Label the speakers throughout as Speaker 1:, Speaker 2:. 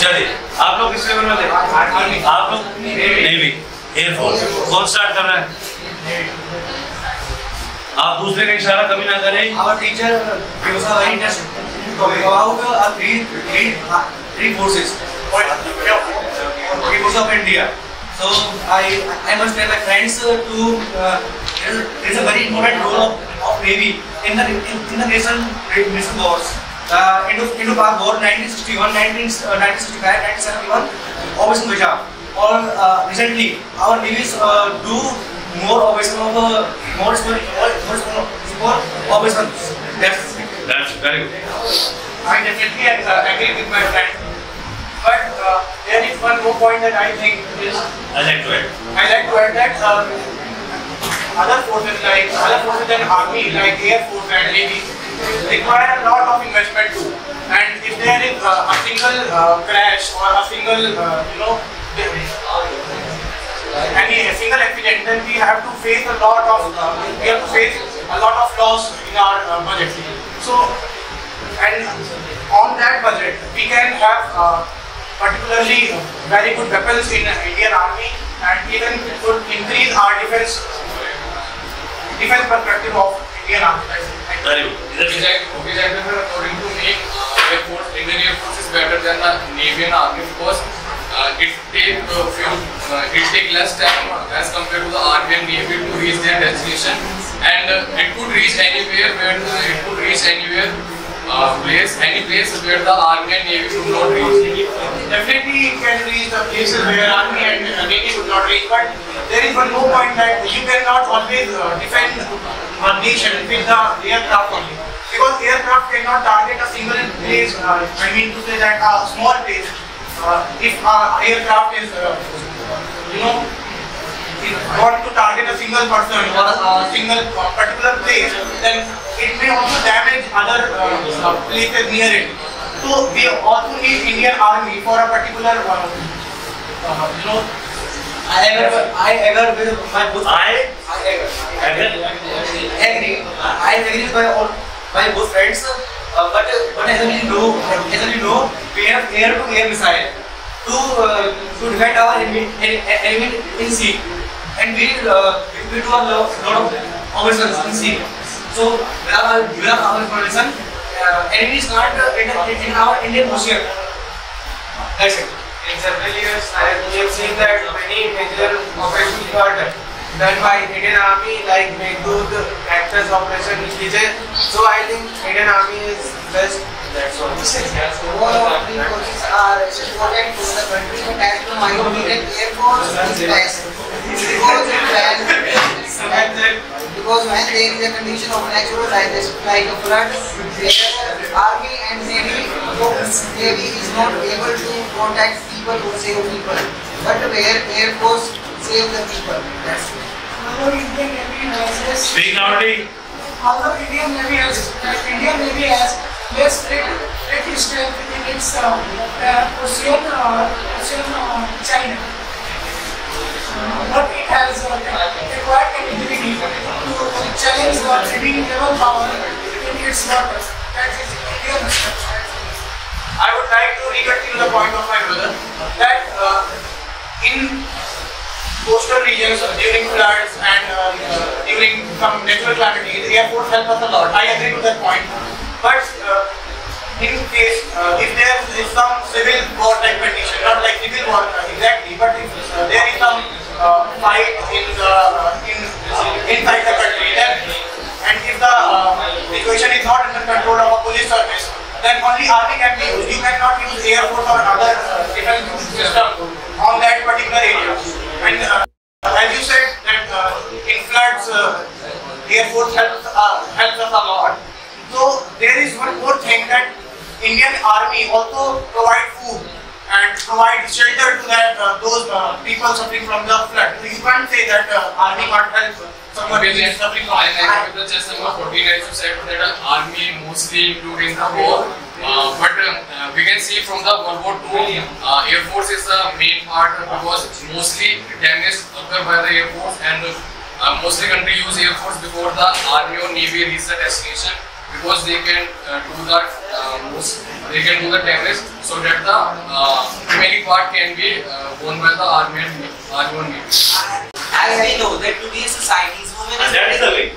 Speaker 1: चलिए आप लोग किस लेवल में थे आप लोग नेवी एयरफोर्स कौन स्टार्ट कर रहा है आप दूसरे का इशारा कभी ना करें
Speaker 2: topic uh, three, uh, forces. Three of India. So I I must tell my friends uh, to uh, there is a very important role of, of Navy in the in, in the nation nation wars. Uh, Indo Indo Pak War 1961, 19, uh, 1965, 1971, Operation Vijay. Or uh, recently our navies uh, do more operation of uh, more more more more operations. That's
Speaker 1: That's very good.
Speaker 3: I definitely uh, agree with my friend. But uh, there is one more point that I think is
Speaker 1: I like to add.
Speaker 3: I like to add that uh, other forces like other forces than army like air force and navy require a lot of investment too. And if there is uh, a single uh, crash or a single uh, you know any a single accident, then we have to face a lot of uh, we have to face a lot of loss in our uh, budget. So and on that budget, we can have uh, particularly very good weapons in Indian Army and even could increase our defense defense perspective of Indian Army.
Speaker 1: अरे इधर से
Speaker 4: okay जाएगा फिर according to me air force Indian air force is better than the navy and army because it take a few uh, it take less time as compared to the army and navy to reach their destination and uh, it could reach any uh, place, any place where the Army and Navy could not reach.
Speaker 3: Definitely it can reach the places where Army and Navy could not reach, but there is one more point that you cannot always uh, defend a nation with the aircraft only. Because aircraft cannot target a single place, uh, I mean to say that a small place, uh, if our aircraft is, uh, you know, want to target a single person or a single uh, particular place, then it may also damage other uh, uh, places near it. So we also need Indian Army for a particular, uh, uh, you know,
Speaker 2: I ever I ever with my both
Speaker 1: I
Speaker 2: I ever
Speaker 1: अगर
Speaker 2: agree. I agree with my all my both friends. Uh, but but as we know, as we know, we have air to air missile to uh, to defend our enemy, enemy in sea, and we uh, we do a lot, lot of operations in sea. So without our without our information, uh, enemy is not uh, in, in our Indian Ocean. That's it.
Speaker 5: In several years, I we have seen that many major operations were done by Indian Army, like Meghdoot, Cactus Operation, Vijay. So I think Indian Army is best. That's all.
Speaker 6: All of the forces are important to the country, but as per my opinion, Air Force is best. Because it because when there is a condition of natural disaster like a flood, where Army and Navy, Navy is not able to protect people or save people, but where Air Force save the people. That's it.
Speaker 7: Although Indian Navy has
Speaker 1: speak loudly.
Speaker 7: although Indian Navy has, Indian Navy has less threat strength in its uh, uh, ocean, uh, ocean uh, China. But it has acquired capability to challenge treaty naval power in its waters. That is structure.
Speaker 3: I would like to recontinue the point of my brother that uh, in coastal regions uh, during floods and uh, uh, during some natural calamities, the Air Force help us a lot. I agree to that point. But uh, in case uh, if there is some civil war type condition, not like civil war uh, exactly, but if uh, there is some uh, fight in the uh, in inside the country, and if the uh, situation is not under control of a police service, then only army can be used. You cannot use air force or other uh, defense system on that particular area. And uh, as you said that uh, in floods, uh, air force helps uh, helps us a lot. So there is one more thing that Indian army also provide food and provide shelter to that uh, those uh, people suffering from the flood. You can't say that uh, army can't help someone who
Speaker 4: Okay,
Speaker 3: is
Speaker 4: then
Speaker 3: suffering from
Speaker 4: I like just number 14 as you said that the army mostly in the war. Uh, but um, uh, we can see from the World War II, uh, Air Force is the main part uh, because mostly damage occur by the Air Force and uh, mostly country use Air Force before the Army or Navy reach the destination because they can uh, do that uh, most, they can do the damage so that the uh, part can be uh, won by the army and army or navy.
Speaker 8: As we know that today's society's women is
Speaker 1: that is the way.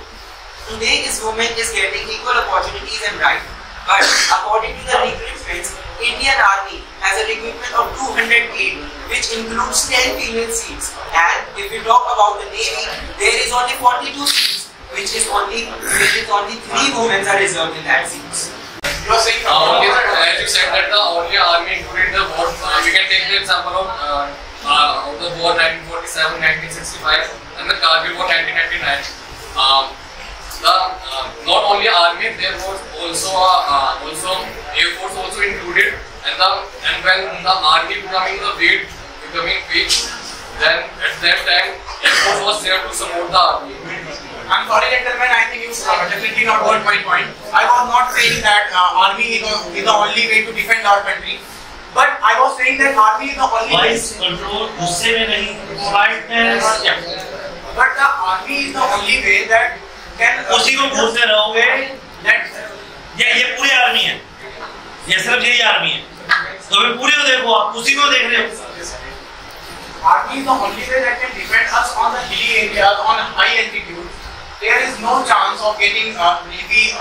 Speaker 8: Today's women is getting equal opportunities and right. But according to the recruitments, Indian Army has a recruitment of 208, which includes 10 female seats. And if we talk about the Navy, there is only 42 seats, which is only which is only three women are reserved in that seats.
Speaker 3: You are saying
Speaker 4: Uh, okay, sir, as you said that the only army included the war, uh, we can take the example of, uh, uh, of the war 1947, 1965 and the Kargil war 1999. Um, the, uh, not only army, there was also uh, uh, also air force also included, and the and when the army becoming the weight becoming weak, then at that time air force was there to support the army.
Speaker 3: I'm sorry, gentlemen. I think you uh, definitely not got my point. I was not saying that uh, army is the, is the only way to defend our country, but I was saying that army is the only way.
Speaker 1: Voice control गुस्से में नहीं politeness
Speaker 3: But the army is the only way that can. uh,
Speaker 1: उसी को बोलते रहोगे
Speaker 3: That
Speaker 1: ये ये पूरी आर्मी है ये सिर्फ़ यही आर्मी है तो फिर पूरी को देखो आप उसी को देख रहे हो
Speaker 3: army is the only way that can defend us on the hilly areas, on high altitude. chance of getting uh, Navy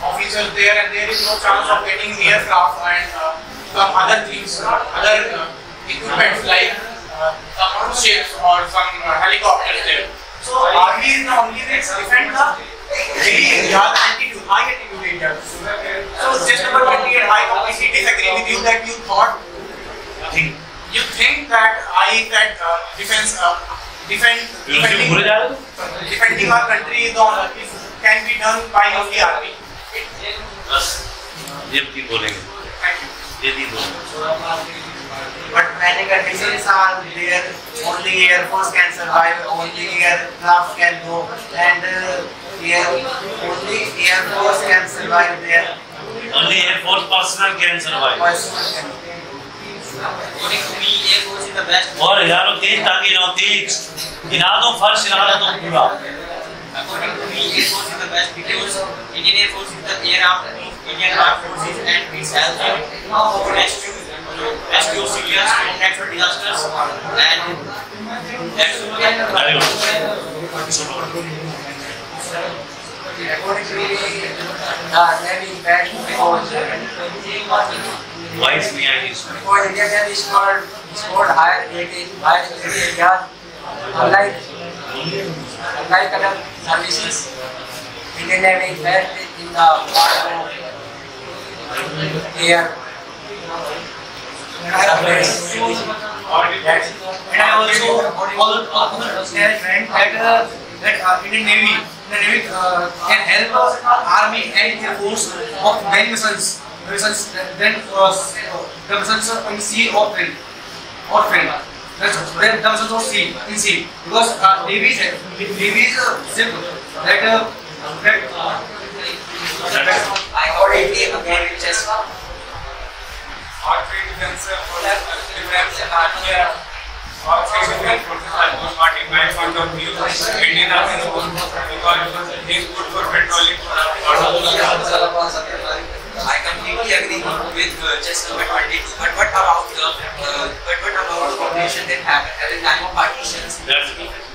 Speaker 3: officers there and there is no chance of getting aircraft and uh, some other things, uh, other uh, equipments like uh, some ships or some uh, helicopters there. So Army is the only that defend the really attitude, high attitude in So just number 20 and I Obviously, disagree with you that you thought,
Speaker 1: think,
Speaker 3: you think that I that defense defend, defending, defending our country is the can be done by only army.
Speaker 1: बस ये तीन बोलेंगे. ये तीन बोलेंगे
Speaker 8: But many conditions are there. Only Air Force can survive. Only aircraft can go, and uh, air, only Air Force can survive there.
Speaker 1: only air force personnel can survive
Speaker 8: can. Air.
Speaker 1: और लो तेज ताकि हिलाओ तेज हिला दो फर्श हिला दो पूरा
Speaker 8: According to me, Air Force is the best because Indian Air Force is the air of Indian Armed Forces and it helps you rescue, rescue civilians from natural disasters and that's
Speaker 9: According to me, the Navy is because
Speaker 1: Why is me I
Speaker 9: because Indian Navy scored scored higher rating, higher rating areas. Unlike other services, is best in the cargo, air. surveillance.
Speaker 8: And I also also friend that uh, that uh, Indian Navy, the Navy uh, can help Army and Air Force of many missions. Missions then uh, the missions in sea or field or field. That's the missions of sea in sea because uh, Navy is Navy is uh, simple that uh, that. I already gave a game in chess.
Speaker 5: Archery defense forces, defense and archery, archery defense forces are most part in my point of view. Indian Army is good because it is good for patrolling.
Speaker 8: Completely agree with uh, just number 22. But what about the uh, but what about the population that happened at the time of partitions?
Speaker 1: That's